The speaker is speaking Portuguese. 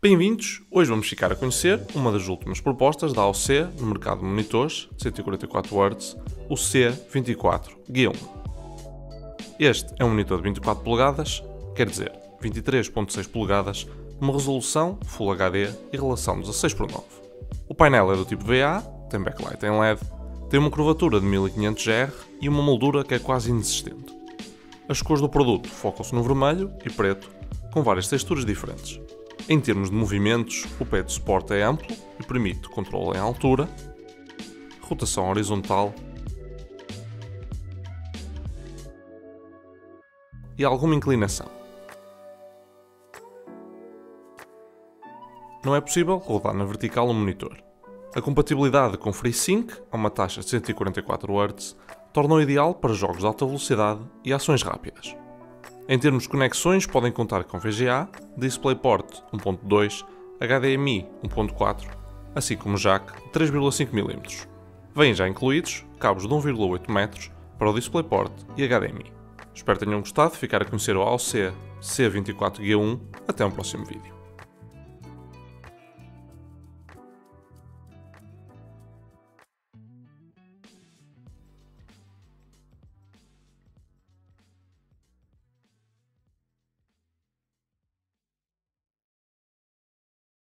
Bem-vindos! Hoje vamos ficar a conhecer uma das últimas propostas da AOC no mercado de monitores de 144 Hz, o C24G1. Este é um monitor de 24 polegadas, quer dizer, 23.6 polegadas, uma resolução Full HD e relação 16 por 9. O painel é do tipo VA, tem backlight em LED, tem uma curvatura de 1500R e uma moldura que é quase inexistente. As cores do produto focam-se no vermelho e preto, com várias texturas diferentes. Em termos de movimentos, o pé de suporte é amplo e permite controle em altura, rotação horizontal e alguma inclinação. Não é possível rodar na vertical o monitor. A compatibilidade com FreeSync, a uma taxa de 144 Hz, torna-o ideal para jogos de alta velocidade e ações rápidas. Em termos de conexões, podem contar com VGA, DisplayPort 1.2, HDMI 1.4, assim como jack 3,5 mm. Vêm já incluídos cabos de 1,8 metros para o DisplayPort e HDMI. Espero tenham gostado de ficar a conhecer o AOC C24G1. Até um próximo vídeo.